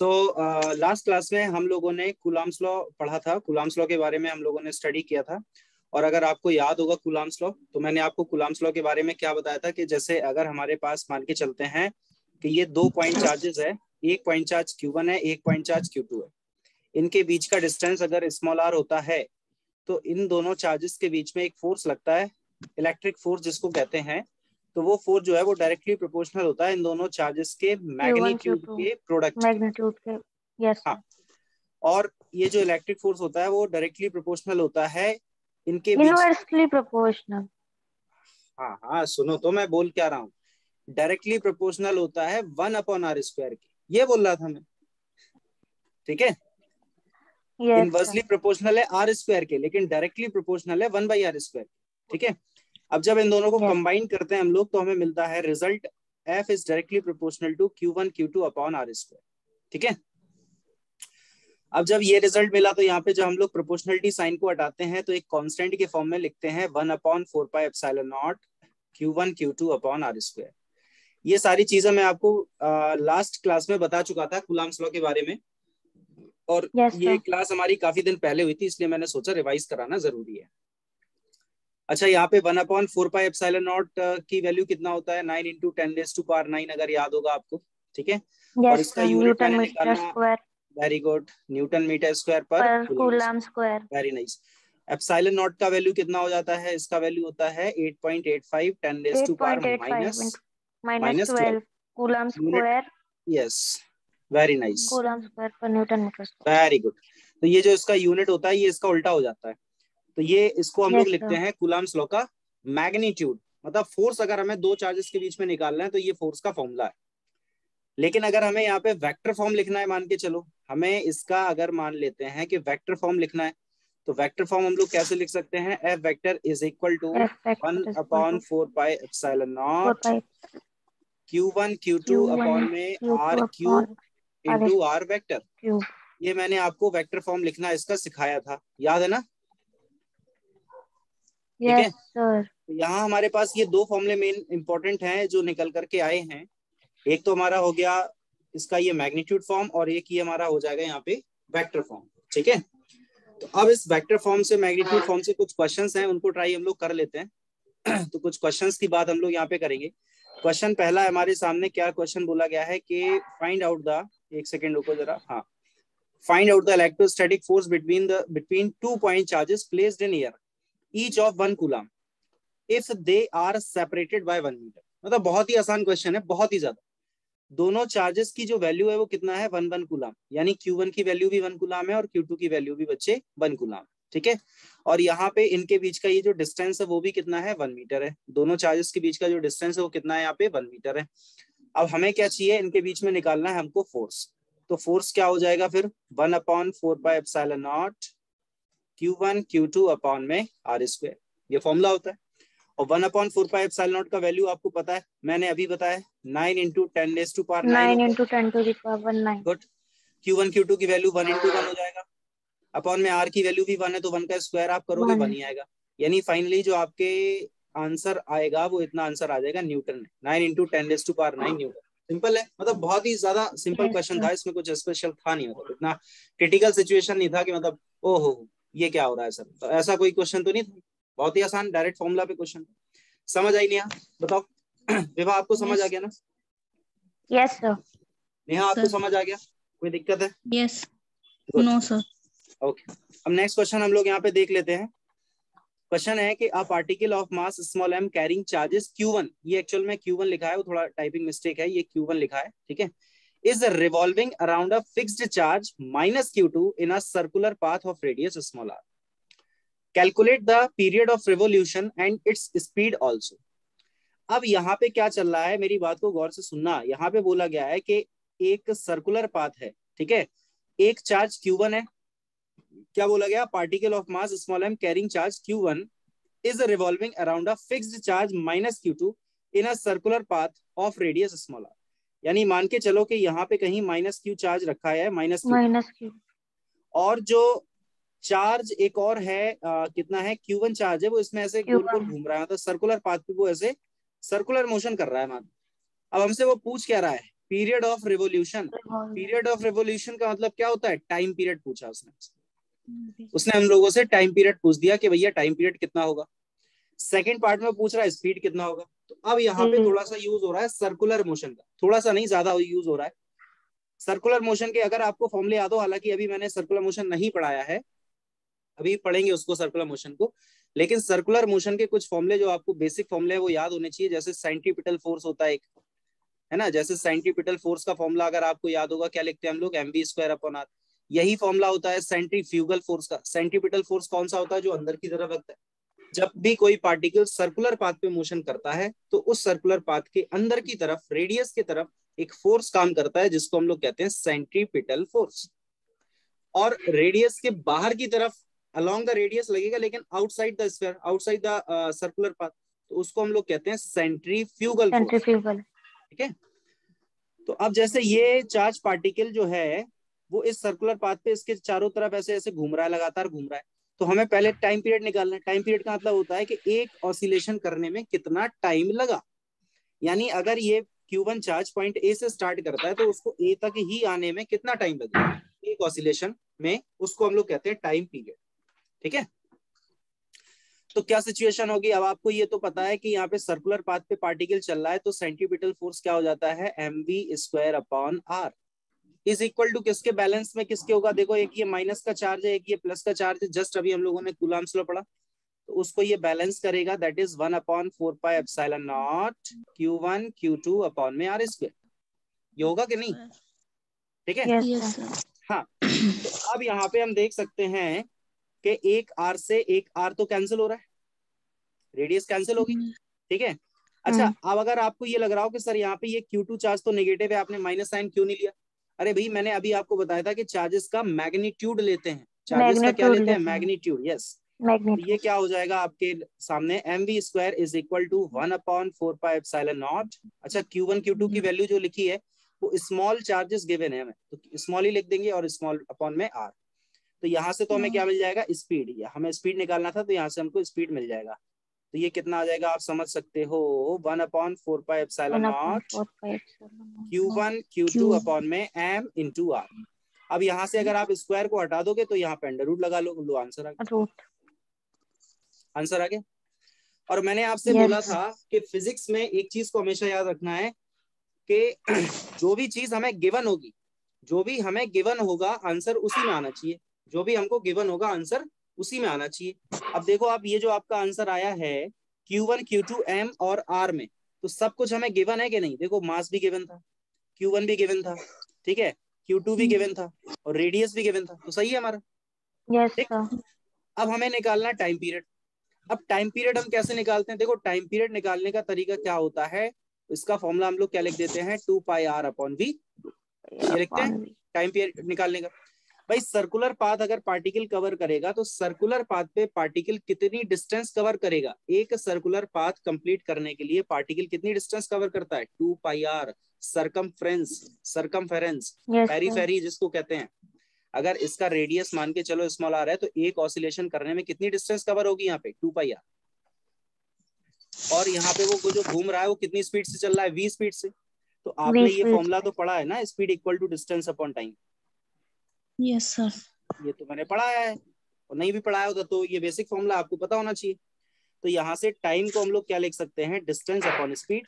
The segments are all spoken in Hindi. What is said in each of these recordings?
सो लास्ट क्लास में हम लोगों ने कुलाम्स लॉ पढ़ा था। कुलाम्स लॉ के बारे में हम लोगों ने स्टडी किया था। और अगर आपको याद होगा कुलाम्स लॉ तो मैंने आपको कुलाम्स लॉ के बारे में क्या बताया था कि जैसे अगर हमारे पास मान के चलते हैं कि ये दो पॉइंट चार्जेस है, एक पॉइंट चार्ज क्यू वन है, एक पॉइंट चार्ज क्यू टू है। इनके बीच का डिस्टेंस अगर स्मॉल आर होता है तो इन दोनों चार्जेस के बीच में एक फोर्स लगता है इलेक्ट्रिक फोर्स जिसको कहते हैं तो वो फोर्स जो है वो डायरेक्टली प्रोपोर्शनल होता है इन दोनों चार्जेस के मैग्नीट्यूड के प्रोडक्ट मैग्नीट्यूड के यस हाँ। और ये जो इलेक्ट्रिक फोर्स होता है वो डायरेक्टली प्रोपोर्शनल होता है इनके इनवर्सली प्रोपोर्शनल हाँ हाँ सुनो तो मैं बोल क्या रहा हूँ। डायरेक्टली प्रोपोर्शनल होता है वन अपॉन आर स्क्वायर के। ये बोल रहा था मैं। ठीक है? इनवर्सली प्रोपोर्शनल है आर स्क्वायर के लेकिन डायरेक्टली प्रोपोर्शनल है वन बाई आर स्क्वायर ठीक है? अब जब इन दोनों को कंबाइन yes. करते हैं हम लोग तो हमें मिलता है result F is directly proportional to q one q two upon r square ठीक है? अब जब ये रिज़ल्ट मिला तो यहाँ पे जब हम लोग प्रोपोर्शनलिटी साइन को हटाते हैं तो एक कांस्टेंट के फॉर्म में लिखते हैं one upon four pi epsilon naught Q one Q two upon R square ये सारी चीज़ें मैं आपको लास्ट क्लास में बता चुका था कुलाम्स लॉ के बारे में। और yes, ये क्लास हमारी काफ़ी दिन पहले हुई थी इसलिए मैंने सोचा रिवाइज कराना ज़रूरी है। अच्छा यहाँ पे one upon four pi epsilon naught की वैल्यू कितना होता है? Nine into ten raise to power nine अगर याद होगा आपको ठीक है? yes, और इसका यूनिट मैंने निकालना very good newton metre square per coulomb square very nice epsilon naught का वैल्यू कितना हो जाता है? इसका वैल्यू होता है 8.85 10 raise to power minus minus 12 coulomb square yes very nice coulomb square per newton metre very good तो ये जो इसका यूनिट होता है ये इसका उल्टा हो जाता है। तो ये इसको हम लोग लिखते हैं कुलाम्स लॉ का मैग्नीट्यूड। मतलब फोर्स अगर हमें दो चार्जेस के बीच में निकालना है तो ये फोर्स का फॉर्मूला है। लेकिन अगर हमें यहाँ पे वेक्टर फॉर्म लिखना है मान के चलो हमें इसका अगर मान लेते हैं कि वेक्टर फॉर्म लिखना है तो वेक्टर फॉर्म हम लोग कैसे लिख सकते हैं? F vector is equal to one upon four pi epsilon naught Q one Q two upon में R Q into R vector ये मैंने आपको वेक्टर फॉर्म लिखना इसका सिखाया था। याद है ना? ठीक yes, है तो यहाँ हमारे पास ये दो फॉर्मूले मेन इंपॉर्टेंट हैं जो निकल करके आए हैं। एक तो हमारा हो गया इसका ये मैग्नीट्यूड फॉर्म और एक ये हमारा हो जाएगा यहाँ पे वेक्टर फॉर्म ठीक है? तो अब इस वेक्टर फॉर्म से मैग्नीट्यूड फॉर्म से कुछ क्वेश्चंस हैं उनको ट्राई हम लोग कर लेते हैं। तो कुछ क्वेश्चंस की बात हम लोग यहाँ पे करेंगे। क्वेश्चन पहला हमारे सामने क्या क्वेश्चन बोला गया है कि फाइंड आउट द एक सेकेंड रुको जरा हाँ। Find out the electrostatic force between the between two point charges placed in air each of one coulomb if they are separated by one metre मतलब बहुत ही आसान क्वेश्चन है, बहुत ही ज़्यादा। दोनों चार्जेस की जो वैल्यू है वो कितना है? वन वन कुलाम यानी Q1 की वैल्यू भी वन कुलाम है और Q2 की वैल्यू भी बच्चे वन कुलाम ठीक है? और यहाँ पे इनके बीच का ये जो डिस्टेंस है वो भी कितना है? वन मीटर है। दोनों चार्जेस के बीच का जो डिस्टेंस है वो कितना है यहाँ पे? वन मीटर है। अब हमें क्या चाहिए? इनके बीच में निकालना है हमको फोर्स तो फोर्स क्या हो जाएगा फिर? One upon four pi epsilon naught Q one Q two upon में आर स्क्वायर ये फॉर्मूला होता है। और one upon four pi epsilon naught का वैल्यू आपको पता है। मैंने अभी बताया nine into ten raise to power nine into ten to good Q one Q two की वैल्यू वन इंटू वन हो जाएगा। अपॉन में आर की वैल्यू भी वन है तो वन का स्क्वायर आप करोगे वन ही आएगा। यानी फाइनली जो आपके आंसर आएगा वो इतना आंसर आ जाएगा न्यूटन में। Nine into ten raise to power nine newton simple है। मतलब बहुत ही ज़्यादा सिंपल क्वेश्चन था इसमें कुछ स्पेशल था नहीं। मतलब इतना क्रिटिकल सिचुएशन नहीं था कि मतलब ओहो ये क्या हो रहा है सर? तो ऐसा कोई क्वेश्चन तो नहीं था? बहुत ही आसान डायरेक्ट फॉर्मूला पे क्वेश्चन समझ आई नेहा? बताओ। विभा आपको समझ आ गया ना? यस सर नेहा आपको समझ आ गया? कोई दिक्कत है? यस नो सर ओके अब नेक्स्ट क्वेश्चन हम लोग यहाँ पे देख लेते हैं। क्वेश्चन है कि a particle of mass small M carrying charges Q1 ये एक्चुअल में Q1 लिखा है वो थोड़ा टाइपिंग मिस्टेक है ये Q1 लिखा है ठीक है? Is revolving around a fixed charge minus q2 in a circular path of radius small r. Calculate the period of revolution and its speed also. अब यहाँ पे क्या चल रहा है मेरी बात को गौर से सुनना यहाँ पे बोला गया है कि एक सर्कुलर पाथ है ठीक है एक चार्ज Q1 है क्या बोला गया particle of mass small M carrying charge Q1 is revolving around a fixed charge minus Q2 in a circular path of radius small r. यानी मान के चलो कि यहाँ पे कहीं माइनस क्यू चार्ज रखा है माइनस क्यू माइनस क्यू और जो चार्ज एक और है आ, कितना है? क्यू वन चार्ज है वो इसमें ऐसे गोल गोल घूम रहा है तो सर्कुलर पाथ पे वो ऐसे सर्कुलर मोशन कर रहा है मान। अब हमसे वो पूछ क्या रहा है? Period of revolution period of revolution का मतलब क्या होता है? टाइम पीरियड पूछा उसने। उसने हम लोगों से टाइम पीरियड पूछ दिया कि भैया टाइम पीरियड कितना होगा? सेकेंड पार्ट में पूछ रहा है स्पीड कितना होगा? तो अब यहाँ पे थोड़ा सा यूज़ हो रहा है सर्कुलर मोशन का। थोड़ा सा नहीं ज़्यादा यूज़ हो रहा है। सर्कुलर मोशन के अगर आपको फॉर्मुले याद हो हालाँकि अभी मैंने सर्कुलर मोशन नहीं पढ़ाया है। अभी पढ़ेंगे उसको सर्कुलर मोशन को। लेकिन सर्कुलर मोशन के कुछ फॉर्मुले जो आपको बेसिक फॉर्मुले है वो याद होने चाहिए। जैसे साइंटिपिटल फोर्स होता है एक है ना? जैसे साइंटिपिटल फोर्स का फॉर्मुला अगर आपको याद होगा क्या लिखते हैं हम लोग? M V square upon R यही फॉर्मुला होता है सेंट्रीफ्यूगल फोर्स का। सेंट्रीपिटल फोर्स कौन सा होता है? जो अंदर की तरफ़ रखता है। जब भी कोई पार्टिकल सर्कुलर पाथ पे मोशन करता है तो उस सर्कुलर पाथ के अंदर की तरफ़ रेडियस की तरफ़ एक फोर्स काम करता है जिसको हम लोग कहते हैं सेंट्रीपिटल फोर्स और रेडियस के बाहर की तरफ़ अलोंग द रेडियस लगेगा लेकिन outside the sphere outside the circular path तो उसको हम लोग कहते हैं सेंट्रीफ्यूगल सेंट्रीफ्यूगल ठीक है? तो अब जैसे ये चार्ज पार्टिकल जो है वो इस सर्कुलर पाथ पे इसके चारों तरफ़ ऐसे ऐसे घूम रहा है लगातार घूम रहा है। तो हमें पहले टाइम पीरियड निकालना है। टाइम पीरियड का मतलब होता है कि एक ऑसिलेशन करने में कितना टाइम लगा। यानी अगर ये Q1 चार्ज पॉइंट ए से स्टार्ट करता है तो उसको ए तक ही आने में कितना टाइम लगेगा? एक ऑसिलेशन में उसको हम लोग कहते हैं टाइम पीरियड ठीक है? तो क्या सिचुएशन होगी? अब आपको ये तो पता है कि यहाँ पे सर्कुलर पाथ पे पार्टिकल चल रहा है तो सेंटीपिटल फोर्स क्या हो जाता है? M V square upon R is equal to किसके बैलेंस में किसके होगा? देखो एक ये माइनस का चार्ज है एक ये प्लस का चार्ज है। जस्ट अभी हम लोगों ने कुलाम्स लो पढ़ा। तो उसको ये बैलेंस करेगा। That is one upon four pi epsilon naught Q one Q two upon में आर स्क्वायर ये होगा कि नहीं? ठीक है? Yes, हाँ। तो अब यहाँ पे हम देख सकते हैं कि एक आर से एक आर तो कैंसिल हो रहा है। रेडियस कैंसिल होगी। हम्म। ठीक है? अच्छा हम्म। अब अगर आपको ये लग रहा हो कि सर यहाँ पे ये Q2 चार्ज तो नेगेटिव है आपने माइनस साइन क्यों नहीं लिया? अरे भाई मैंने अभी आपको बताया था कि चार्जेस का मैग्नीट्यूड लेते हैं। चार्जेस का क्या लेते हैं? मैग्नीट्यूड यस ये क्या हो जाएगा आपके सामने? M V square is equal to one upon four pi epsilon naught अच्छा क्यू वन क्यू टू की वैल्यू जो लिखी है वो स्मॉल चार्जेस गिवन है हमें। तो स्मॉल ही लिख देंगे और स्मॉल अपॉन में आर तो यहाँ से तो हमें क्या मिल जाएगा? स्पीड हमें स्पीड निकालना था तो यहाँ से हमको स्पीड मिल जाएगा। तो ये कितना आ जाएगा आप समझ सकते हो? One upon four pi epsilon naught Q one Q two upon में एम इंटू आर अब यहाँ से अगर आप स्क्वायर को हटा दोगे तो यहाँ पे अंडर रूट लगा लो। लो आंसर आ गया। आंसर आ गया? और मैंने आपसे yes. बोला था कि फिजिक्स में एक चीज़ को हमेशा याद रखना है कि जो भी चीज़ हमें गिवन होगी जो भी हमें गिवन होगा आंसर उसी में आना चाहिए। जो भी हमको गिवन होगा आंसर उसी में आना चाहिए। अब देखो आप ये जो आपका आंसर आया है Q1, Q2, M और R में तो सब कुछ हमें गिवन है कि नहीं? देखो मास भी गिवन था Q1 भी गिवन था ठीक है? Q2 भी गिवन था और रेडियस भी गिवन था तो सही है हमारा? Yes, अब हमें निकालना टाइम पीरियड अब टाइम पीरियड हम कैसे निकालते हैं? देखो टाइम पीरियड निकालने का तरीका क्या होता है? इसका फॉर्मूला हम लोग क्या लिख देते हैं? Two pi R upon V ये लिखते हैं टाइम पीरियड निकालने का। भाई सर्कुलर पाथ अगर पार्टिकल कवर करेगा तो सर्कुलर पाथ पे पार्टिकल कितनी डिस्टेंस कवर करेगा? एक सर्कुलर पाथ कंप्लीट करने के लिए पार्टिकल कितनी डिस्टेंस कवर करता है? Two pi r circumference circumference periphery जिसको कहते हैं। अगर इसका रेडियस मान के चलो स्मॉल आ रहा है तो एक ऑसिलेशन करने में कितनी डिस्टेंस कवर होगी यहाँ पे? टू पाई आर और यहाँ पे वो जो घूम रहा है वो कितनी स्पीड से चल रहा है? वी स्पीड से। तो आपने ये फॉर्मूला तो पढ़ा है ना speed equal to distance upon time yes sir ये तो मैंने पढ़ाया है। और नहीं भी पढ़ाया होता तो ये बेसिक फॉर्मूला आपको पता होना चाहिए। तो यहाँ से टाइम को हम लोग क्या लिख सकते हैं? Distance upon speed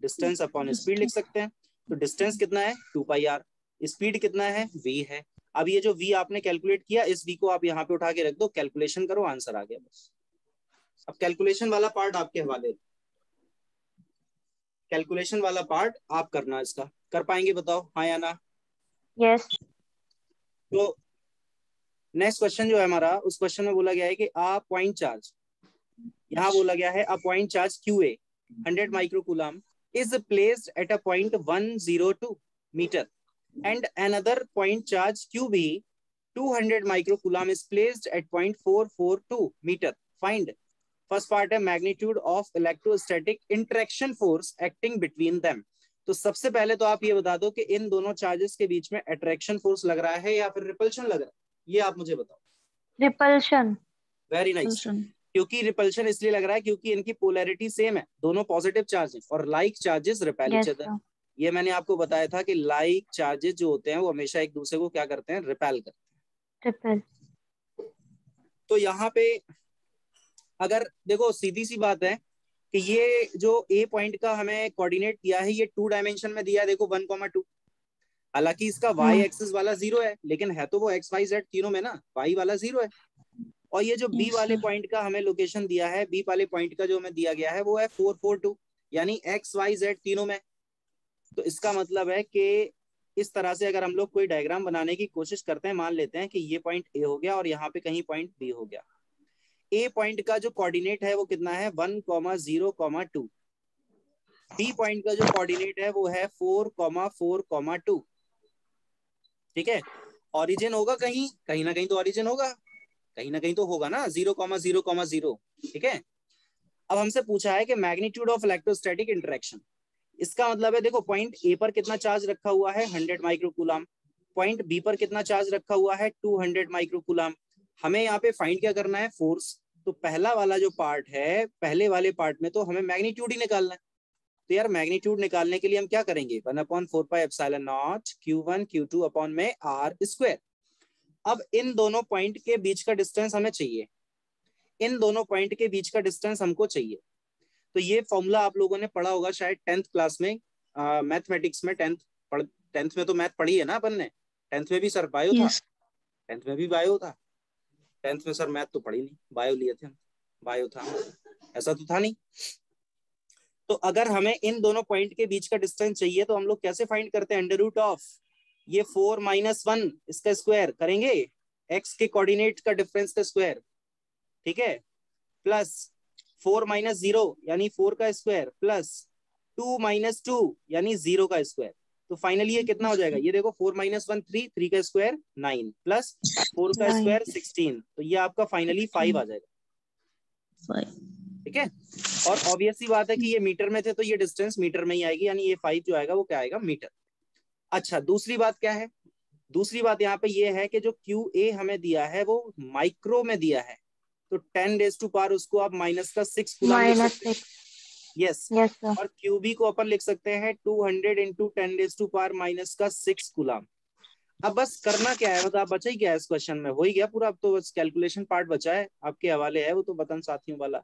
distance upon speed लिख सकते हैं। तो डिस्टेंस कितना है? टू पाई आर स्पीड कितना है? वी है। अब ये जो वी आपने कैलकुलेट किया इस वी को आप यहाँ पे उठा के रख दो। कैलकुलेशन करो आंसर आ गया बस। अब कैलकुलेशन वाला पार्ट आपके हवाले। कैलकुलेशन वाला पार्ट आप करना इसका। कर पाएँगे बताओ? हाँ या ना? यस तो नेक्स्ट क्वेश्चन जो है हमारा, उस क्वेश्चन में बोला गया है कि आ पॉइंट चार्ज यहाँ बोला गया है a point charge Q A hundred microcoulomb is placed at a point one zero two metre and another point charge Q B two hundred microcoulomb is placed at point four four two metre find first part है magnitude of electrostatic interaction force acting between them तो सबसे पहले तो आप ये बता दो कि इन दोनों चार्जेस के बीच में अट्रैक्शन फोर्स लग रहा है या फिर रिपल्शन लग रहा है? ये आप मुझे बताओ। रिपल्शन वेरी नाइस क्योंकि रिपल्शन इसलिए लग रहा है क्योंकि इनकी पोलैरिटी सेम है। दोनों पॉजिटिव चार्ज है और like charges repel each other ये मैंने आपको बताया था कि लाइक चार्जेस जो होते हैं वो हमेशा एक दूसरे को क्या करते हैं? रिपेल करते हैं। रिपेल तो यहाँ पे अगर देखो सीधी सी बात है कि ये जो ए पॉइंट का हमें कोऑर्डिनेट दिया है ये टू डायमेंशन में दिया है देखो वन कॉमा टू हालाँकि इसका वाई एक्सिस हम्म। वाला ज़ीरो है लेकिन है तो वो एक्स वाई जेड तीनों में ना वाई वाला ज़ीरो है। और ये जो बी वाले पॉइंट का हमें लोकेशन दिया है बी वाले पॉइंट का जो हमें दिया गया है वो है फोर फोर टू यानी एक्स वाई जेड तीनों में। तो इसका मतलब है कि इस तरह से अगर हम लोग कोई डायग्राम बनाने की कोशिश करते हैं मान लेते हैं कि ये पॉइंट ए हो गया और यहाँ पे कहीं पॉइंट बी हो गया। ए पॉइंट का जो कोऑर्डिनेट है वो कितना है? One comma zero comma two B point का जो कोऑर्डिनेट है वो है four comma four comma two ठीक है? ऑरिजिन होगा कहीं कहीं ना कहीं तो ऑरिजिन होगा। कहीं ना कहीं तो होगा ना? Zero comma zero comma zero ठीक है? अब हमसे पूछा है कि मैग्नीट्यूड ऑफ़ इलेक्ट्रोस्टैटिक इंटरेक्शन इसका मतलब है, देखो पॉइंट ए पर कितना चार्ज रखा हुआ है? हंड्रेड माइक्रोकुलाम पॉइंट बी पर कितना चार्ज रखा हुआ है? टू हंड्रेड माइक्रोकुलाम हमें यहाँ पे फाइंड क्या करना है? फोर्स तो पहला वाला जो पार्ट है पहले वाले पार्ट में तो हमें मैग्नीट्यूड ही निकालना है। तो यार मैग्नीट्यूड निकालने के लिए हम क्या करेंगे? One upon four pi epsilon naught Q one Q two upon में आर स्क्वायर अब इन दोनों पॉइंट के बीच का डिस्टेंस हमें चाहिए। इन दोनों पॉइंट के बीच का डिस्टेंस हमको चाहिए। तो ये फॉर्मूला आप लोगों ने पढ़ा होगा शायद टेंथ क्लास में। मैथमेटिक्स में टेंथ टेंथ में तो मैथ पढ़ी है ना अपन ने? टेंथ में भी सर बायो yes. था टेंथ में भी बायो था। टेंथ में सर मैथ तो पढ़ी नहीं, बायो लिए थे बायो था ऐसा तो था नहीं। तो अगर हमें इन दोनों पॉइंट के बीच का डिस्टेंस चाहिए तो हम लोग कैसे फाइंड करते हैं? अंडर रूट ऑफ़ ये फोर माइनस वन इसका स्क्वायर करेंगे? एक्स के कोऑर्डिनेट का डिफरेंस का स्क्वायर ठीक है? प्लस फोर माइनस ज़ीरो यानी फोर का square plus two minus two यानी ज़ीरो का स्क्वायर तो फाइनली ये कितना हो जाएगा? ये देखो four minus one three three का स्क्वायर नाइन प्लस फोर का स्क्वायर सिक्सटीन तो ये आपका फाइनली फाइव आ जाएगा। ठीक है? और ऑब्वियसली बात है कि ये मीटर में थे तो ये डिस्टेंस मीटर में ही आएगी यानी ये फाइव जो आएगा वो क्या आएगा? मीटर अच्छा दूसरी बात क्या है? दूसरी बात यहाँ पे ये है कि जो क्यू ए हमें दिया है वो माइक्रो में दिया है। तो टेन डेज़ टू पार उसको आप माइनस का सिक्स माइनस यस और क्यूबी को अपन लिख सकते हैं two hundred into ten raise to power minus का सिक्स गुलाम अब बस करना क्या है? मतलब बचा ही क्या है इस क्वेश्चन में? हो ही गया पूरा। अब तो बस कैलकुलेशन पार्ट बचा है। आपके हवाले है वो तो बतन साथियों वाला।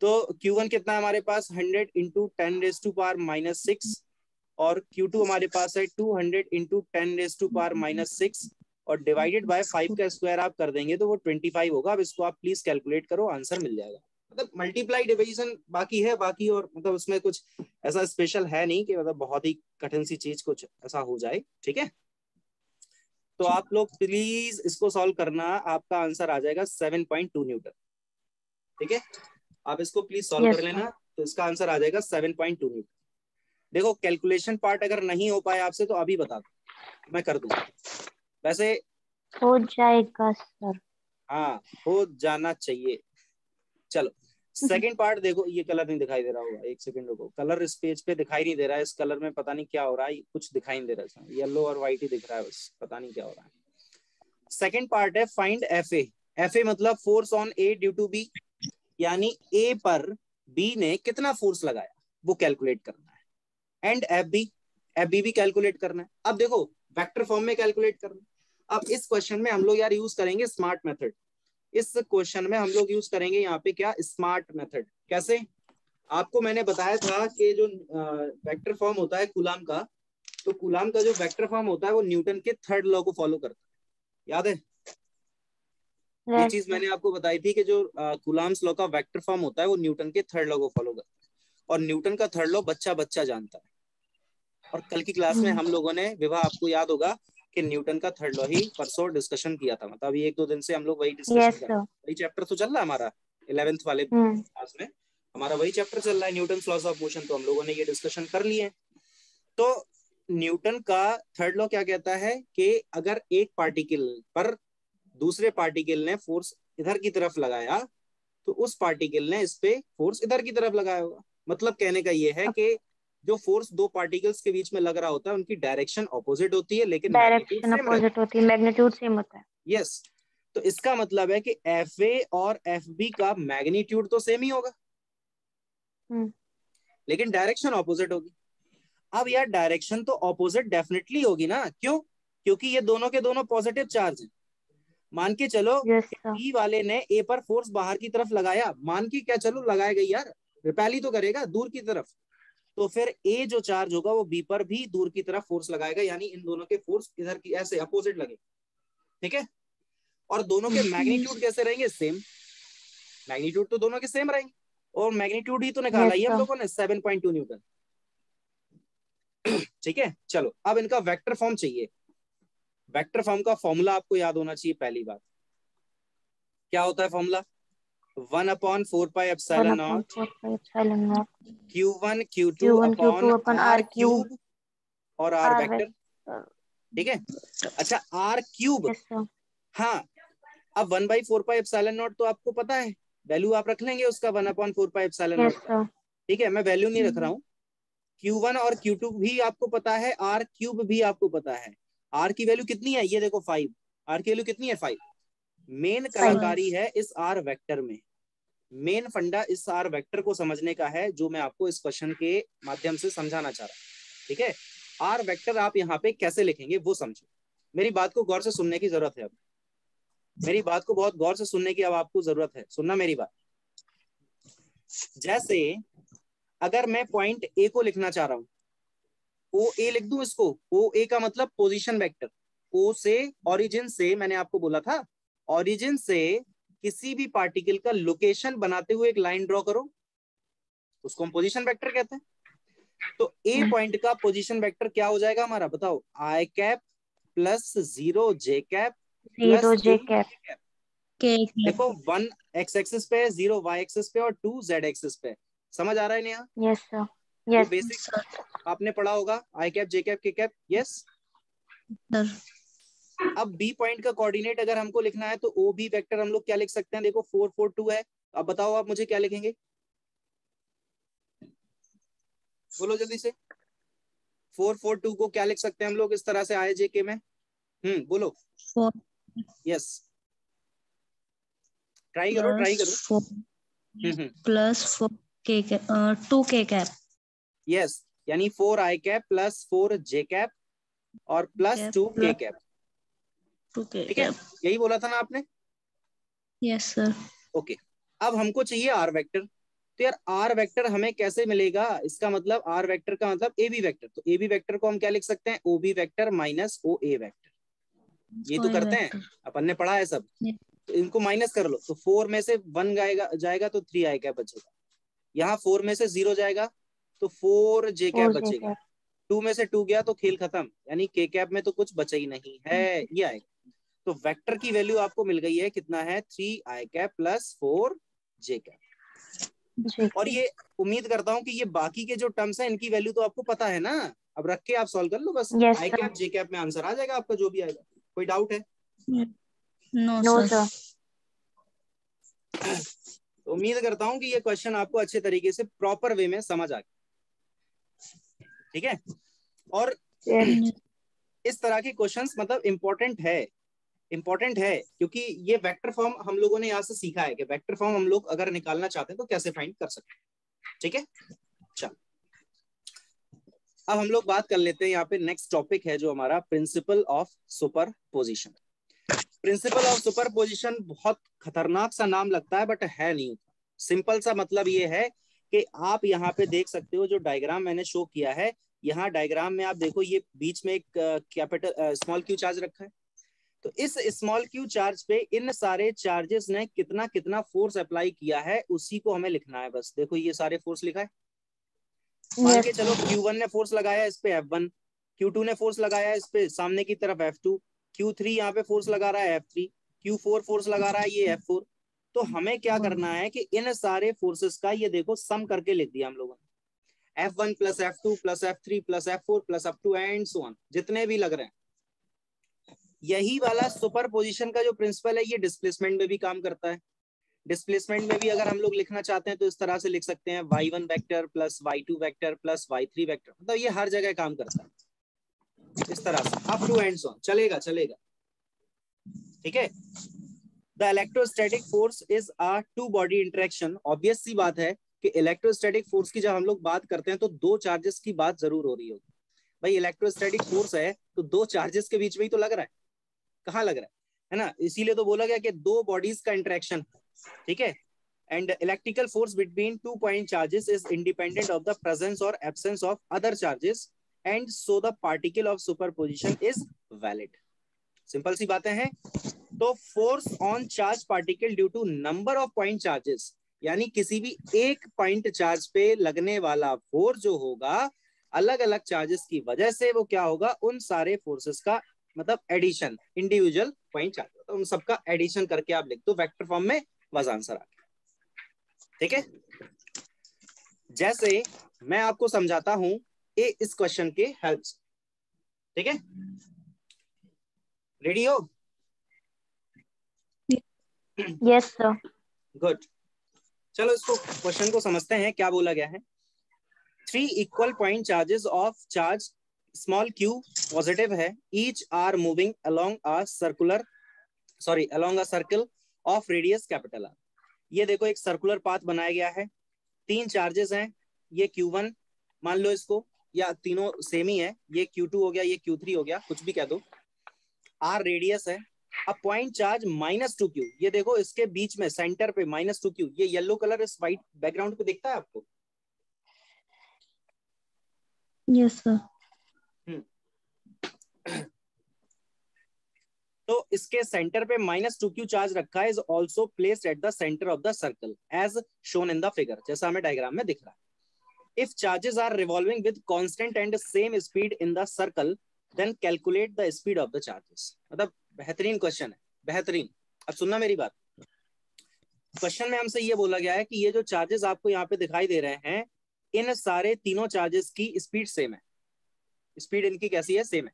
तो Q1 कितना है हमारे पास? 100 into ten raise to power minus six और Q2 हमारे पास है 200 hundred into ten raise to power minus six और डिवाइडेड बाय फाइव का स्क्वायर आप कर देंगे तो वो ट्वेंटी फाइव होगा। अब इसको आप प्लीज़ कैलकुलेट करो। आंसर मिल जाएगा। मतलब मल्टीप्लाई डिविजन बाकी है बाकी और मतलब उसमें कुछ ऐसा स्पेशल है नहीं कि मतलब बहुत ही कठिन सी चीज़ कुछ ऐसा हो जाए ठीक है? तो आप लोग प्लीज़ इसको सॉल्व करना आपका आंसर आ जाएगा सेवन पॉइंट टू न्यूटन ठीक है? आप इसको प्लीज़ सॉल्व yes, कर लेना तो इसका आंसर आ जाएगा सेवन पॉइंट टू न्यूटन देखो कैलकुलेशन पार्ट अगर नहीं हो पाए आपसे तो अभी बता दो मैं कर दूँगा। वैसे हो जाएगा सर हाँ हो जाना चाहिए। चलो सेकंड पार्ट देखो ये कलर नहीं दिखाई दे रहा होगा एक सेकंड रुको। कलर इस पेज पे दिखाई नहीं दे रहा है इस कलर में पता नहीं क्या हो रहा है कुछ दिखाई नहीं दे रहा है। येलो और व्हाइट ही दिख रहा है बस पता नहीं क्या हो रहा है। सेकंड पार्ट है फाइंड एफ़ एफ़ ए मतलब force on A due to B यानी ए पर बी ने कितना फोर्स लगाया वो कैलकुलेट करना है। And F B F B भी कैलकुलेट करना है। अब देखो वेक्टर फॉर्म में कैलकुलेट करना अब इस क्वेश्चन में हम लोग यार यूज़ करेंगे स्मार्ट मेथड इस क्वेश्चन में हम लोग यूज़ करेंगे यहाँ पे क्या स्मार्ट मेथड। कैसे? आपको मैंने बताया था कि जो वेक्टर फॉर्म होता है कुलाम का तो कुलाम का जो वेक्टर फॉर्म होता है वो न्यूटन के थर्ड लॉ को फॉलो करता है। याद है? ये चीज़ मैंने आपको बताई थी कि जो कुलाम्स लॉ का वेक्टर फॉर्म होता है वो न्यूटन के थर्ड लॉ को फॉलो करता है। और न्यूटन का थर्ड लॉ बच्चा बच्चा जानता है। और कल की क्लास में हम्म। हम लोगों ने विवाह आपको याद होगा कि न्यूटन का थर्ड लॉ ही परसों डिस्कशन किया था। मतलब अभी एक दो दिन से हम लोग वही डिस्कशन कर वही चैप्टर तो चल रहा है हमारा इलेवेंथ वाले हम्म। क्लास में। हमारा वही चैप्टर चल रहा है न्यूटन लॉस ऑफ़ मोशन तो हम लोगों ने ये डिस्कशन कर लिए। तो न्यूटन का थर्ड लॉ क्या कहता है कि अगर एक पार्टिकल पर दूसरे पार्टिकल ने फोर्स इधर की तरफ़ लगाया तो उस पार्टिकल ने इस पे फोर्स इधर की तरफ़ लगाया होगा। मतलब कहने का ये है कि जो फोर्स दो पार्टिकल्स के बीच में लग रहा होता है उनकी डायरेक्शन ऑपोजिट होती है लेकिन डायरेक्शन अपोजिट होती है मैग्नीट्यूड सेम होता है। यस तो इसका मतलब है कि एफ़ ए और एफ़ बी का मैग्नीट्यूड तो सेम ही होगा। हम्म। लेकिन डायरेक्शन ऑपोजिट होगी। अब यार डायरेक्शन तो ऑपोजिट डेफिनेटली होगी ना। क्यों? क्योंकि ये दोनों के दोनों पॉजिटिव चार्ज हैं। मान के चलो yes, बी वाले ने ए पर फोर्स बाहर की तरफ़ लगाया। मान के क्या चलो लगाया गई यार। रिपेल ही तो करेगा दूर की तरफ़। तो फिर ए जो चार्ज होगा वो बी पर भी दूर की तरफ़ फोर्स लगाएगा यानी इन दोनों के फोर्स इधर की ऐसे अपोजिट लगे ठीक है? और दोनों के मैग्नीट्यूड कैसे रहेंगे? सेम मैग्नीट्यूड तो दोनों के सेम रहेंगे। और मैग्नीट्यूड ही तो निकाला ही हम लोगों ने सेवन पॉइंट टू न्यूटन ठीक है? चलो अब इनका वेक्टर फॉर्म चाहिए। वेक्टर फॉर्म का फॉर्मूला आपको याद होना चाहिए पहली बात। क्या होता है formula one upon four pi epsilon naught Q one Q two upon R cube और आर वेक्टर। ठीक है? अच्छा आर क्यूब। हाँ अब one by four pi epsilon naught तो आपको पता है वैल्यू आप रख लेंगे उसका one upon four pi epsilon naught. ठीक है मैं वैल्यू नहीं रख रहा हूँ। क्यू वन और क्यू टू भी आपको पता है आर क्यूब भी आपको पता है। आर की वैल्यू कितनी है? ये देखो फाइव। आर की वैल्यू कितनी है? फाइव। मेन कलाकारी है इस आर वेक्टर में। मेन फंडा इस आर वेक्टर को समझने का है, जो मैं आपको इस क्वेश्चन के माध्यम से समझाना चाह रहा हूँ, ठीक है? आर वेक्टर आप यहाँ पे कैसे लिखेंगे, वो समझो। मेरी बात को गौर से सुनने की ज़रूरत है अब। मेरी बात को बहुत गौर से सुनने की अब आपको ज़रूरत है। सुनना मेरी बात। जैसे, अगर मैं पॉइंट ए को लिखना चाह रहा हूँ, ओ ए लिख दू इसको? ओ ए का मतलब पोजिशन वैक्टर ओ से ओरिजिन से, मैंने आपको बोला था ऑरिजिन से किसी भी पार्टिकल का लोकेशन बनाते हुए एक लाइन ड्रॉ करो। उसको हम पोजीशन वेक्टर कहते हैं। तो ए पॉइंट का पोजीशन वेक्टर क्या हो जाएगा हमारा? बताओ। I cap plus zero J cap zero J cap देखो वन एक्स एक्सिस पे ज़ीरो वाई एक्सिस पे और टू जेड एक्सिस पे। समझ आ रहा है Neha? Yes sir yes basic आपने पढ़ा होगा I cap J cap K cap yes अब बी पॉइंट का कोऑर्डिनेट अगर हमको लिखना है तो ओ बी वेक्टर हम लोग क्या लिख सकते हैं? देखो फोर फोर टू है। अब बताओ आप मुझे क्या लिखेंगे? बोलो जल्दी से। फोर फोर टू को क्या लिख सकते हैं हम लोग इस तरह से आए जे के में? हम्म बोलो। यस ट्राई करो ट्राई करो। Plus four K two K cap yes यानी four I cap plus four J cap और प्लस टू के कैप ठीक है यही बोला था ना आपने? यस सर ओके अब हमको चाहिए आर वेक्टर तो यार आर वेक्टर हमें कैसे मिलेगा? इसका मतलब आर वेक्टर का मतलब ए बी वैक्टर तो ए बी वैक्टर को हम क्या लिख सकते हैं? O B vector minus O A vector ये तो करते हैं? अपन ने पढ़ा है सब। तो इनको माइनस कर लो। तो फोर में से वन जाएगा जाएगा तो थ्री आई कैप बचेगा। यहाँ फोर में से ज़ीरो जाएगा तो फोर जे कैप बचेगा। टू में से टू गया तो खेल खत्म। यानी के कैप में तो कुछ बचा ही नहीं है। ये आएगा। तो वेक्टर की वैल्यू आपको मिल गई है कितना है? Three I cap plus four J cap. और ये उम्मीद करता हूँ कि ये बाकी के जो टर्म्स हैं इनकी वैल्यू तो आपको पता है ना? अब रख के आप सॉल्व कर लो बस। आई कैप जे कैप में आंसर आ जाएगा आपका जो भी आएगा। कोई डाउट है? नो no, सर तो उम्मीद करता हूँ कि ये क्वेश्चन आपको अच्छे तरीके से प्रॉपर वे में समझ आ गया। ठीक है? और इस तरह के क्वेश्चंस मतलब इम्पोर्टेंट है। इम्पोर्टेंट है, क्योंकि ये वेक्टर फॉर्म हम लोगों ने यहाँ से सीखा है कि वेक्टर फॉर्म हम लोग अगर निकालना चाहते हैं तो कैसे फाइंड कर सकते हैं। ठीक है? चल। अब हम लोग बात कर लेते हैं यहाँ पे नेक्स्ट टॉपिक है जो हमारा principle of superposition principle of superposition बहुत खतरनाक सा नाम लगता है बट है नहीं। सिंपल सा मतलब ये है कि आप यहाँ पे देख सकते हो, जो डायग्राम मैंने शो किया है, यहाँ डायग्राम में आप देखो, ये बीच में एक कैपिटल स्मॉल क्यू चार्ज रखा है। तो इस स्मॉल क्यू चार्ज पे इन सारे चार्जेस ने कितना कितना फोर्स अप्लाई किया है उसी को हमें लिखना है बस। देखो ये सारे फोर्स लिखा है। मान के चलो Q1 ने फोर्स लगाया इस पे F1 Q2 ने फोर्स लगाया इस पे सामने की तरफ़ F2 Q3 यहाँ पे फोर्स लगा रहा है F3 Q4 फोर्स लगा रहा है ये F4 तो हमें क्या करना है कि इन सारे फोर्सेस का ये देखो सम करके लिख दिया हम लोगों ने। F one plus F two plus F three plus F four plus up to and so on जितने भी लग रहे हैं। यही वाला सुपर पोजिशन का जो प्रिंसिपल है, ये डिस्प्लेसमेंट में भी काम करता है। डिस्प्लेसमेंट में भी अगर हम लोग लिखना चाहते हैं तो इस तरह से लिख सकते हैं Y one vector plus Y two vector plus Y three vector मतलब ये हर जगह काम करता है। इस तरह से। अप टू एंड सो चलेगा चलेगा। ठीक है? The electrostatic force is a two body interaction obvious सी बात है कि इलेक्ट्रोस्टैटिक फोर्स की जब हम लोग बात करते हैं तो दो चार्जेस की बात ज़रूर हो रही होगी। भाई इलेक्ट्रोस्टैटिक फोर्स है तो दो चार्जेस के बीच में ही तो लग रहा है। कहाँ लग रहा है? ना? इसीलिए तो बोला गया कि दो बॉडीज का इंटरेक्शन ठीक है? And electrical force between two point charges is independent of the presence और absence of other charges and so the particle of superposition is valid simple सी बातें हैं। तो force on charge particle due to number of point charges यानी किसी भी एक पॉइंट चार्ज पे लगने वाला फोर्स जो होगा अलग अलग चार्जेस की वजह से वो क्या होगा? उन सारे फोर्सेस का मतलब एडिशन इंडिविजुअल पॉइंट चार्ज तो उन सबका एडिशन करके आप लिख दो वेक्टर फॉर्म में बस आंसर आ गया। ठीक है? जैसे मैं आपको समझाता हूँ ए इस क्वेश्चन के हेल्प ठीक है? रेडी हो? यस सर गुड चलो इसको क्वेश्चन को समझते हैं क्या बोला गया है? Three equal point charges of charge small Q positive है each are moving along a circular sorry along a circle of radius capital R ये देखो एक सर्कुलर पाथ बनाया गया है। तीन चार्जेस हैं। ये Q1 मान लो इसको या तीनों सेम ही है। ये Q2 हो गया ये Q3 हो गया कुछ भी कह दो। R रेडियस है। अब point charge minus two Q ये देखो इसके बीच में सेंटर पे माइनस टू क्यू ये येलो कलर इस व्हाइट बैकग्राउंड पे दिखता है आपको? यस yes, सर तो इसके सेंटर पे माइनस टू क्यू चार्ज रखा है is also place at the centre of the circle as shown in the figure जैसा हमें डायग्राम में दिख रहा है। If charges are revolving with constant and same speed in the circle then calculate the speed of the charges मतलब बेहतरीन क्वेश्चन है, बेहतरीन। अब सुनना मेरी बात। क्वेश्चन में हमसे ये बोला गया है कि ये जो चार्जेस आपको यहाँ पे दिखाई दे रहे हैं, इन सारे तीनों चार्जेस की स्पीड सेम है। स्पीड इनकी कैसी है? सेम है।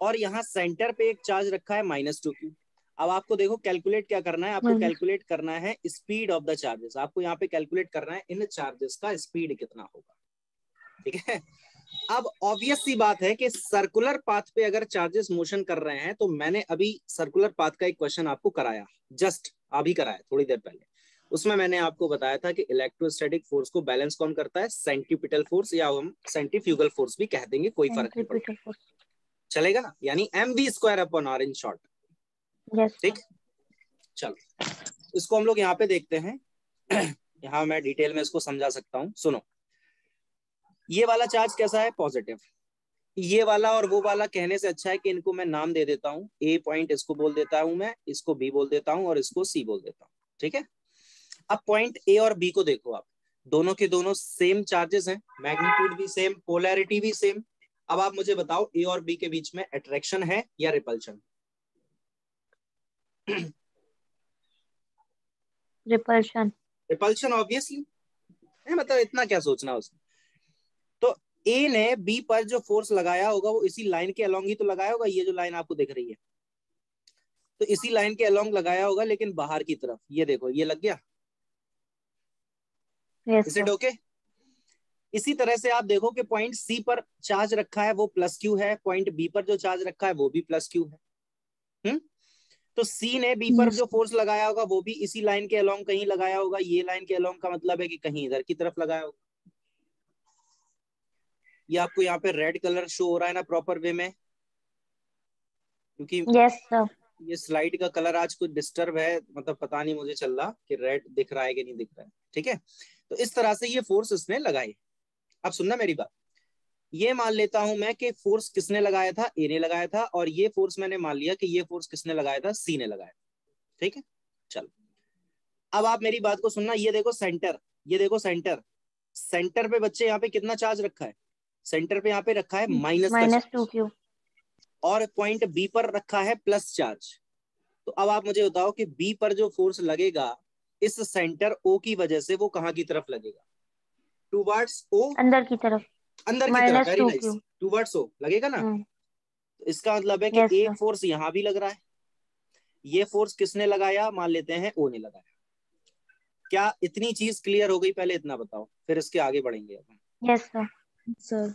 और यहाँ सेंटर पे एक चार्ज रखा है माइनस टू क्यू अब आपको देखो कैलकुलेट क्या करना है? आपको कैलकुलेट करना है स्पीड ऑफ़ द चार्जेस आपको यहाँ पे कैलकुलेट करना है इन चार्जेस का स्पीड कितना होगा। ठीक है? अब ऑब्वियस सी बात है कि सर्कुलर पाथ पे अगर चार्जेस मोशन कर रहे हैं तो मैंने अभी सर्कुलर पाथ का एक क्वेश्चन आपको कराया। जस्ट अभी कराया थोड़ी देर पहले। उसमें मैंने आपको बताया था कि इलेक्ट्रोस्टैटिक फोर्स को बैलेंस कौन करता है? सेंटिपिटल फोर्स या हम सेंटिफ्यूगल फोर्स भी कह देंगे कोई फ़र्क नहीं पड़ता। चलेगा ना? यानी M V square upon R in short ठीक? चलो। इसको हम लोग यहाँ पे देखते हैं। यहाँ मैं डिटेल में इसको समझा सकता हूँ। सुनो। ये वाला चार्ज कैसा है? पॉजिटिव ये वाला और वो वाला कहने से अच्छा है कि इनको मैं नाम दे देता हूँ। ए पॉइंट इसको बोल देता हूँ मैं इसको बी बोल देता हूँ और इसको सी बोल देता हूँ। ठीक है? अब पॉइंट ए और बी को देखो आप। दोनों के दोनों सेम चार्जेस हैं। मैग्नीट्यूड भी सेम पोलैरिटी भी सेम अब आप मुझे बताओ ए और बी के बीच में अट्रैक्शन है या रिपल्शन रिपल्शन रिपल्शन ऑब्वियसली मतलब इतना क्या सोचना उसमें तो ए ने बी पर जो फोर्स लगाया होगा वो इसी लाइन के अलोंग ही तो लगाया होगा ये जो लाइन आपको दिख रही है। तो इसी लाइन के अलोंग लगाया होगा लेकिन बाहर की तरफ़। ये देखो ये लग गया? Yes, इसे डोके इसी तरह से आप देखो कि पॉइंट सी पर चार्ज रखा है वो प्लस क्यू है। पॉइंट बी पर जो चार्ज रखा है वो भी प्लस क्यू है। हम्म? तो सी ने बी पर जो फोर्स लगाया होगा वो भी इसी लाइन के अलोंग कहीं लगाया होगा। ये लाइन के अलोंग का मतलब है कि कहीं इधर की तरफ़ लगाया होगा। ये आपको यहाँ पे रेड कलर शो हो रहा है ना प्रॉपर वे में। क्योंकि yes, sir. ये स्लाइड का कलर आज कुछ डिस्टर्ब है मतलब पता नहीं मुझे चल रहा कि रेड दिख रहा है कि नहीं दिख रहा है। ठीक है? तो इस तरह से ये फोर्स इसने लगाई अब सुनना मेरी बात। ये मान लेता हूँ मैं कि फोर्स किसने लगाया था? ए ने लगाया था और ये फोर्स मैंने मान लिया कि ये फोर्स किसने लगाया था? सी ने लगाया। ठीक है? चलो। अब आप मेरी बात को सुनना। ये देखो सेंटर ये देखो सेंटर सेंटर पे बच्चे यहाँ पे कितना चार्ज रखा है? सेंटर पे यहाँ पे रखा है माइनस माइनस टू क्यू? और पॉइंट बी पर रखा है प्लस चार्ज तो अब आप मुझे बताओ कि बी पर जो फोर्स लगेगा इस सेंटर ओ की वजह से वो कहाँ की तरफ़ लगेगा? टू वर्ड्स ओ अंदर की तरफ़। अंदर की तरफ़ very nice towards O लगेगा ना? हम्म। तो इसका मतलब है कि yes, एक फोर्स यहाँ भी लग रहा है। ये फोर्स किसने लगाया? मान लेते हैं ओ ने लगाया। क्या इतनी चीज़ क्लियर हो गई? पहले इतना बताओ फिर इसके आगे बढ़ेंगे अब यस सर सर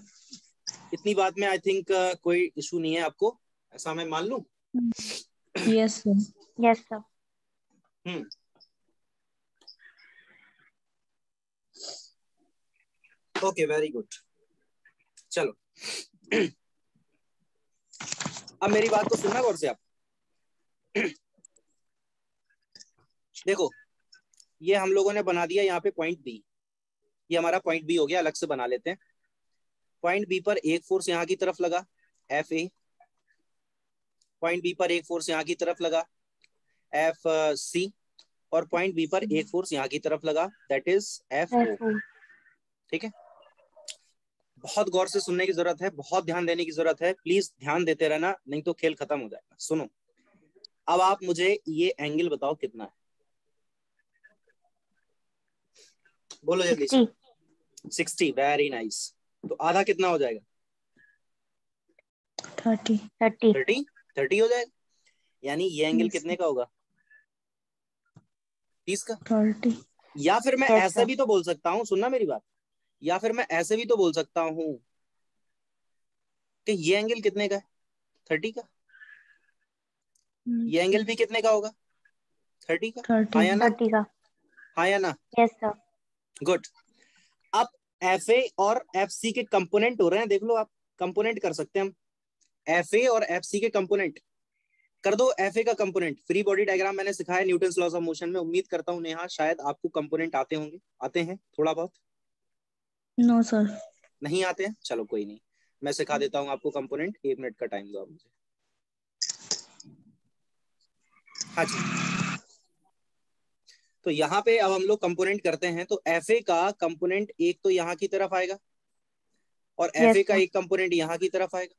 इतनी बात में आई थिंक uh, कोई इशू नहीं है आपको? ऐसा मैं मान लू? यस सर यस सर हम्म। ओके वेरी गुड चलो। अब मेरी बात को सुनना गौर से आप। देखो ये हम लोगों ने बना दिया यहाँ पे पॉइंट बी ये हमारा पॉइंट बी हो गया अलग से बना लेते हैं। पॉइंट बी पर एक फोर्स यहाँ की तरफ़ लगा एफ़ ए पॉइंट बी पर एक फोर्स यहाँ की तरफ़ लगा एफ़ सी और पॉइंट बी पर एक फोर्स यहाँ की तरफ़ लगा दैट इज़ एफ़ ओ ठीक है? बहुत गौर से सुनने की ज़रूरत है बहुत ध्यान देने की ज़रूरत है। प्लीज़ ध्यान देते रहना नहीं तो खेल खत्म हो जाएगा। सुनो अब आप मुझे ये एंगल बताओ कितना है। बोलो जल्दी सिक्सटी वेरी नाइस तो आधा कितना हो जाएगा? थर्टी थर्टी थर्टी थर्टी हो जाएगा? यानी ये एंगल कितने का होगा? तीस का? थर्टी या फिर मैं ऐसा भी तो बोल सकता हूँ सुनना मेरी बात? या फिर मैं ऐसे भी तो बोल सकता हूँ कि ये एंगल कितने का है? थर्टी का? ये एंगल भी कितने का होगा? थर्टी का? हाँ या ना? थर्टी का। हाँ या ना? यस सर गुड अब एफ़ ए और एफ़ सी के कंपोनेंट हो रहे हैं देख लो आप कंपोनेंट कर सकते हैं हम। एफ़ ए और एफ़ सी के कंपोनेंट कर दो एफ़ ए का कंपोनेंट फ्री बॉडी डायग्राम मैंने सिखाया न्यूटन लॉज ऑफ़ मोशन में। उम्मीद करता हूँ नेहा शायद आपको कंपोनेंट आते होंगे आते हैं थोड़ा बहुत। नो no, सर नहीं आते हैं? चलो कोई नहीं। मैं सिखा देता हूँ आपको कंपोनेंट एक मिनट का टाइम दो आप मुझे। हाँ जी। तो यहाँ पे अब हम लोग कंपोनेंट करते हैं तो एफ़ ए का कंपोनेंट एक तो यहाँ की तरफ़ आएगा और एफ़ Yes, का एक कंपोनेंट यहाँ की तरफ़ आएगा।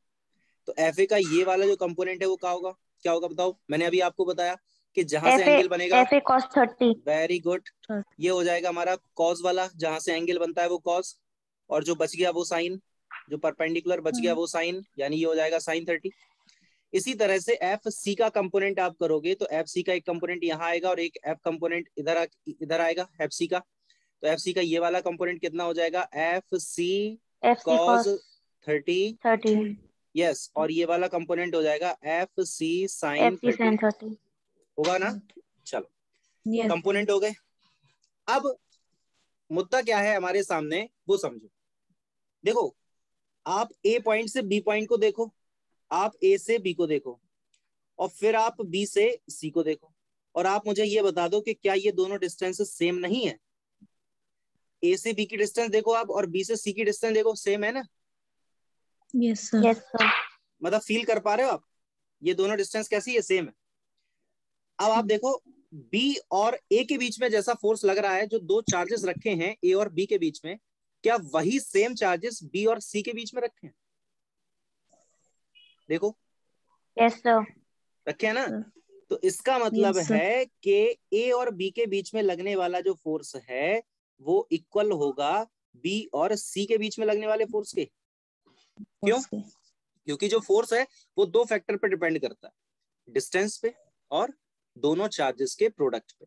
तो एफ़ ए का ये वाला जो कंपोनेंट है वो क्या होगा? क्या होगा बताओ? मैंने अभी आपको बताया कि जहाँ से एंगल बनेगा। F cos thirty very good ये हो जाएगा हमारा कॉस वाला। जहाँ से एंगल बनता है वो कॉस और जो बच गया वो साइन जो परपेंडिकुलर बच गया हम्म। वो साइन यानी ये हो जाएगा साइन थर्टी इसी तरह से एफ़ सी का कंपोनेंट आप करोगे तो एफ़ सी का एक कंपोनेंट यहाँ आएगा और एक एफ़ कंपोनेंट इधर आ, इधर आएगा एफ़ सी का। तो एफ़ सी का ये वाला कंपोनेंट कितना हो जाएगा? F C cos thirty thirty yes और ये वाला कंपोनेंट हो जाएगा एफ़ सी साइन थर्टी होगा ना? चलो। कंपोनेंट हो गए। अब मुद्दा क्या है हमारे सामने वो समझो। देखो आप ए पॉइंट से बी पॉइंट को देखो आप ए से बी को देखो और फिर आप बी से सी को देखो। और आप मुझे ये बता दो कि क्या ये दोनों डिस्टेंसेस सेम नहीं है? ए से बी की डिस्टेंस देखो आप और बी से सी की डिस्टेंस देखो सेम है ना? यस सर यस सर मतलब फील कर पा रहे हो आप? ये दोनों डिस्टेंस कैसी है? सेम है। अब आप देखो बी और ए के बीच में जैसा फोर्स लग रहा है जो दो चार्जेस रखे हैं ए और बी के बीच में क्या वही सेम चार्जेस बी और सी के बीच में रखे हैं? देखो। यस सर रखे हैं ना. तो इसका मतलब Yes, है कि ए और बी के बीच में लगने वाला जो फोर्स है वो इक्वल होगा बी और सी के बीच में लगने वाले फोर्स के। क्यों? क्योंकि जो फोर्स है वो दो फैक्टर पे डिपेंड करता है। डिस्टेंस पे और दोनों चार्जेस के प्रोडक्ट पे।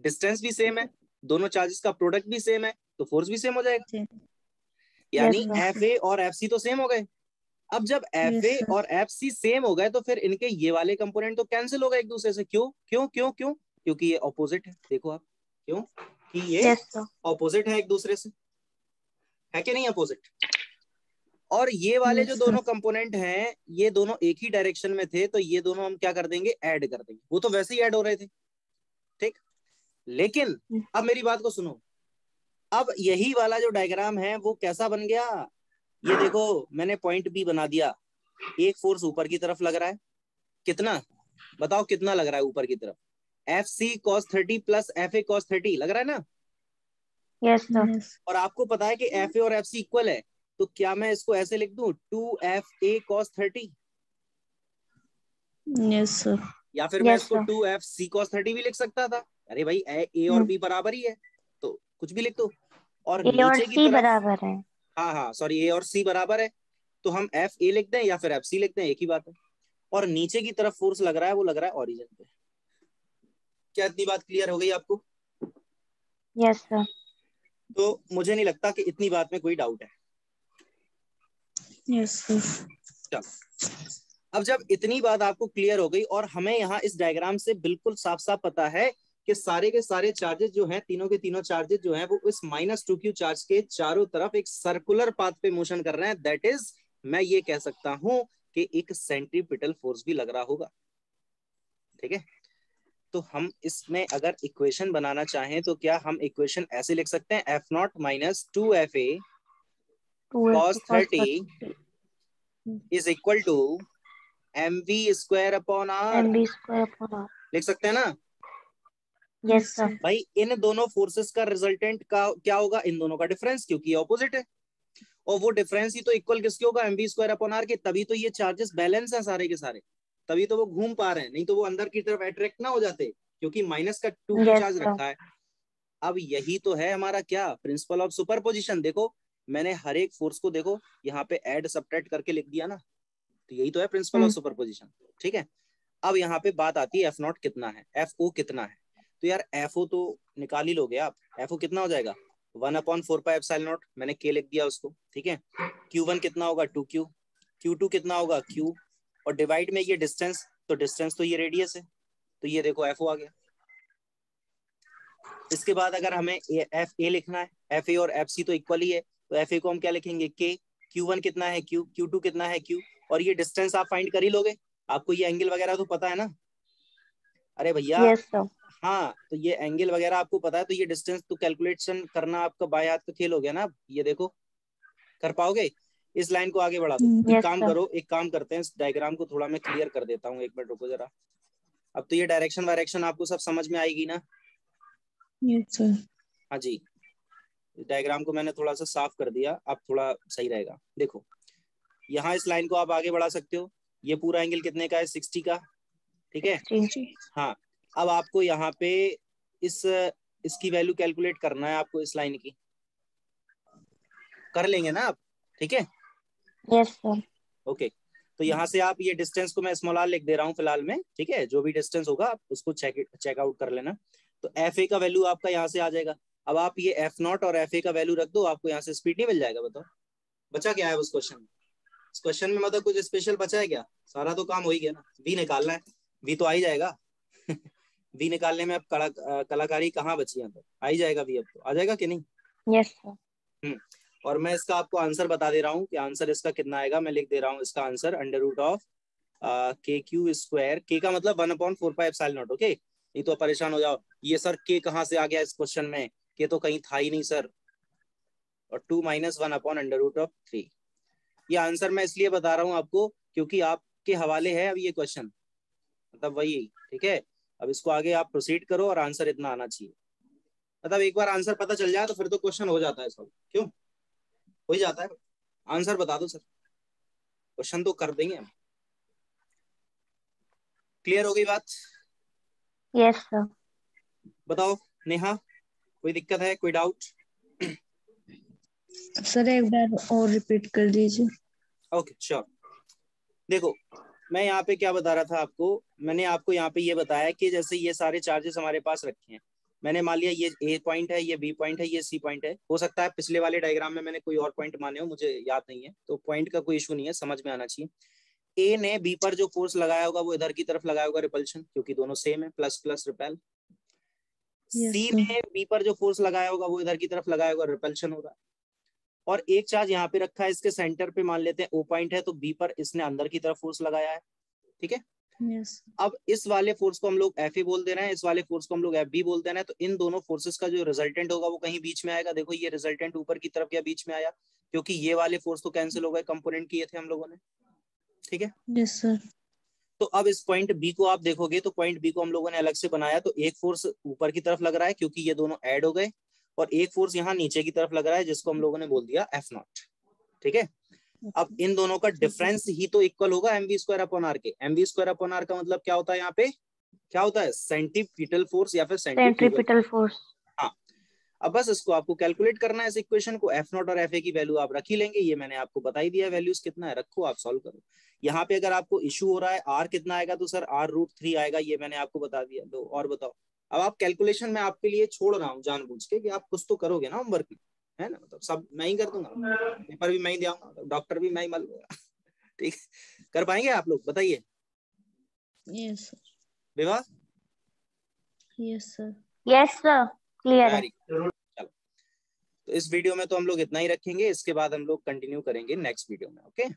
डिस्टेंस भी सेम है दोनों चार्जेस का प्रोडक्ट भी सेम है तो फोर्स भी सेम हो जाएगा। यानी एफ़ ए और एफ़ सी तो सेम हो गए। अब जब एफ़ ए और एफ़ सी सेम हो गए तो फिर इनके ये वाले कंपोनेंट तो कैंसिल हो गए एक दूसरे से। क्यों? क्यों? क्यों? क्यों? क्योंकि ये ऑपोजिट है। देखो आप। क्यों? कि ये ऑपोजिट है एक दूसरे से। है कि नहीं अपोजिट और ये वाले जो दोनों कंपोनेंट हैं ये दोनों एक ही डायरेक्शन में थे तो ये दोनों हम क्या कर देंगे? ऐड कर देंगे। वो तो वैसे ही ऐड हो रहे थे। ठीक? लेकिन Hmm. अब मेरी बात को सुनो। अब यही वाला जो डायग्राम है वो कैसा बन गया? ये देखो मैंने पॉइंट बी बना दिया। एक फोर्स ऊपर की तरफ़ लग रहा है। कितना? बताओ कितना लग रहा है ऊपर की तरफ़? F C cos thirty plus F A cos thirty लग रहा है ना? यस सर और आपको पता है कि एफ़ ए और एफ़ सी इक्वल है तो क्या मैं इसको ऐसे लिख दू? Two F A cos thirty yes sir या फिर yes, मैं इसको two F C cos thirty भी लिख सकता था? अरे भाई ए और Hmm. बी बराबर ही है तो कुछ भी लिख दो। और ए और की सी तरफ़ बराबर है। हाँ हाँ सॉरी ए और सी बराबर है। तो हम एफ़ ए लिख हैं या फिर एफ़ सी लिखते हैं एक ही बात है। और नीचे की तरफ़ फोर्स लग रहा है वो लग रहा है ओरिजिन पे। क्या इतनी बात क्लियर हो गई आपको? यस सर तो मुझे नहीं लगता कि इतनी बात में कोई डाउट है। यस सर अब जब इतनी बात आपको क्लियर हो गई और हमें यहाँ इस डायग्राम से बिल्कुल साफ़ साफ़ पता है कि सारे के सारे चार्जेस जो हैं तीनों के तीनों चार्जेस जो हैं वो इस माइनस टू क्यू चार्ज के चारों तरफ़ एक सर्कुलर पाथ पे मोशन कर रहे हैं। दैट इज़ मैं ये कह सकता हूँ कि एक सेंट्रीपिटल फोर्स भी लग रहा होगा। ठीक है? तो हम इसमें अगर इक्वेशन बनाना चाहें तो क्या हम इक्वेशन ऐसे लिख सकते हैं? F naught minus two F A cos 30 is equal to mv square upon r M B square upon R लिख सकते हैं ना? यस सर भाई इन दोनों फोर्सेस का रिजल्टेंट का क्या होगा? इन दोनों का डिफरेंस क्योंकि ये ऑपोजिट है। और वो डिफरेंस ही तो इक्वल किसके होगा? M B square upon R के। तभी तो ये चार्जेस बैलेंस है सारे के सारे। तभी तो वो घूम पा रहे हैं। नहीं तो वो अंदर की तरफ़ अट्रैक्ट ना हो जाते क्योंकि माइनस का टू Yes, चार्ज रखा है। अब यही तो है हमारा क्या? प्रिंसिपल ऑफ़ सुपरपोजिशन देखो मैंने हर एक फोर्स को देखो यहाँ पे एड सब्ट्रैक्ट करके लिख दिया ना। तो यही तो है प्रिंसिपल ऑफ़। सुपरपोजिशन ठीक है? अब यहाँ पे बात आती है एफ़ नॉट कितना है? एफ़ ओ कितना है? तो यार एफ़ ओ तो निकाल ही लोगे आप। एफ़ ओ कितना हो जाएगा? One upon four pi epsilon naught मैंने के लिख दिया उसको, ठीक है? क्यू वन कितना होगा? टू क्यू क्यू टू कितना होगा? क्यू और डिवाइड में ये डिस्टेंस तो डिस्टेंस तो ये रेडियस है। तो ये देखो एफ़ ओ आ गया। इसके बाद अगर हमें एफ़ ए लिखना है एफ़ ए और एफ़ सी तो इक्वल ही है तो एफ़ ए को हम क्या लिखेंगे? के क्यू वन कितना है? क्यू क्यू टू कितना है? क्यू और ये डिस्टेंस आप फाइंड कर ही लोगे। आपको ये एंगल वगैरह तो पता है ना? अरे भैया सर हाँ तो ये एंगल वगैरह आपको पता है तो ये डिस्टेंस तो कैलकुलेशन करना आपका बाएँ हाथ का खेल हो गया ना ये देखो। कर पाओगे? इस लाइन को आगे बढ़ा दो। हम्म, एक काम sir. करो एक काम करते हैं इस डायग्राम को थोड़ा मैं क्लियर कर देता हूँ एक मिनट रुको जरा। अब तो ये डायरेक्शन वायरेक्शन आपको सब समझ में आएगी ना? Yes हाँ जी। डायग्राम को मैंने थोड़ा सा साफ़ कर दिया अब थोड़ा सही रहेगा। देखो यहाँ इस लाइन को आप आगे बढ़ा सकते हो। ये पूरा एंगल कितने का है? सिक्सटी का ठीक है? हाँ अब आपको यहाँ पे इस इसकी वैल्यू कैलकुलेट करना है आपको इस लाइन की। कर लेंगे ना आप ठीक है? यस सर ओके तो यहाँ से आप ये डिस्टेंस को मैं स्मॉल आर लिख दे रहा हूँ फ़िलहाल में ठीक है? जो भी डिस्टेंस होगा आप उसको चेक चेक आउट कर लेना। तो एफ़ ए का वैल्यू आपका यहाँ से आ जाएगा। अब आप ये एफ़ नॉट और एफ़ ए का वैल्यू रख दो आपको यहाँ से स्पीड नहीं मिल जाएगा बताओ। बचा क्या है उस क्वेश्चन में? इस क्वेश्चन में मतलब कुछ स्पेशल बचा है क्या? सारा तो काम हो ही गया ना। वी निकालना है। वी तो आ ही जाएगा। वी निकालने में अब कला, कलाकारी कहाँ बची है तो आ ही जाएगा वी अब तो। आ जाएगा कि नहीं? यस सर और मैं इसका आपको आंसर बता दे रहा हूँ कि आंसर इसका कितना आएगा। मैं लिख दे रहा हूँ इसका answer under root of K Q square K का मतलब one upon four pi epsilon naught okay नहीं तो परेशान हो जाओ। ये सर के कहाँ से आ गया इस क्वेश्चन में? के तो कहीं था ही नहीं सर और two minus one upon under root of three ये आंसर मैं इसलिए बता रहा हूँ आपको क्योंकि आपके हवाले है अब ये क्वेश्चन मतलब वही ठीक है? अब इसको आगे आप प्रोसीड करो और आंसर इतना आना चाहिए। मतलब एक बार आंसर पता चल जाए तो फिर तो क्वेश्चन हो जाता है सॉल्व क्यों? हो ही जाता है। आंसर बता दो सर। क्वेश्चन तो कर देंगे हम। क्लियर हो गई बात? यस सर बताओ नेहा कोई दिक्कत है? कोई डाउट सर एक बार और रिपीट कर दीजिए। ओके श्योर देखो मैं यहाँ पे क्या बता रहा था आपको? मैंने आपको यहाँ पे ये बताया कि जैसे ये सारे चार्जेस हमारे पास रखे हैं। मैंने मान लिया ये ए पॉइंट है ये बी पॉइंट है ये सी पॉइंट है। हो सकता है पिछले वाले डायग्राम में मैंने कोई और पॉइंट माने हो मुझे याद नहीं है। तो पॉइंट का कोई इशू नहीं है समझ में आना चाहिए। ए ने बी पर जो फोर्स लगाया होगा वो इधर की तरफ़ लगाया होगा रिपल्शन क्योंकि दोनों सेम है प्लस प्लस रिपेल सी ने बी पर जो फोर्स लगाया होगा वो इधर की तरफ़ लगाया होगा रिपल्शन हो रहा है और एक चार्ज यहाँ पे रखा है इसके सेंटर पे मान लेते हैं ओ पॉइंट है तो बी पर इसने अंदर की तरफ़ फोर्स लगाया है ठीक है? Yes. अब इस वाले फोर्स को हम लोग एफ़ ए बोल दे रहे हैं इस वाले फोर्स को हम लोग एफ़ बी बोल दे रहे हैं तो इन दोनों फोर्सेस का जो रिजल्टेंट होगा वो कहीं बीच में आएगा। देखो ये रिजल्टेंट ऊपर की तरफ़ या बीच में आया क्योंकि ये वाले फोर्स तो कैंसिल हो गए कंपोनेंट किए थे हम लोगों ने ठीक है? Yes तो अब इस पॉइंट बी को आप देखोगे तो पॉइंट बी को हम लोगों ने अलग से बनाया तो एक फोर्स ऊपर की तरफ़ लग रहा है क्योंकि ये दोनों ऐड हो गए और एक फोर्स यहाँ नीचे की तरफ़ लग रहा है जिसको हम लोगों ने बोल दिया एफ़ नॉट ठीक है? अब इन दोनों का डिफरेंस ही तो इक्वल होगा M V square upon R के M V square upon R का मतलब क्या होता है यहाँ पे? क्या होता है? सेंटीपिटल फोर्स या फिर सेंटीपिटल सेंट्रीपिटल फोर्स अब बस इसको आपको कैलकुलेट करना है इस इक्वेशन को। एफ़ नॉट और एफ़ ए की वैल्यू आप रख ही लेंगे। ये मैंने आपको बता ही दिया वैल्यूज़ कितना है। रखो आप सॉल्व करो। यहाँ पे अगर आपको इशू हो रहा है आर कितना आएगा? तो सर आर रूट थ्री आएगा। ये मैंने आपको बता दिया। दो और बताओ। अब आप कैलकुलेशन में आपके लिए छोड़ रहा हूँ जानबूझ के कि आप कुछ तो करोगे ना होमवर्क में है ना? मतलब सब मैं ही कर दूँगा पेपर भी मैं ही दियाऊँगा डॉक्टर भी मैं ही मालूँगा ठीक कर पाएँगे आप लोग? बताइए। Sir. विवाह yes sir. Yes sir clear है. चलो। तो इस वीडियो में तो हम लोग इतना ही रखेंगे इसके बाद हम लोग कंटिन्यू करेंगे नेक्स्ट वीडियो में ओके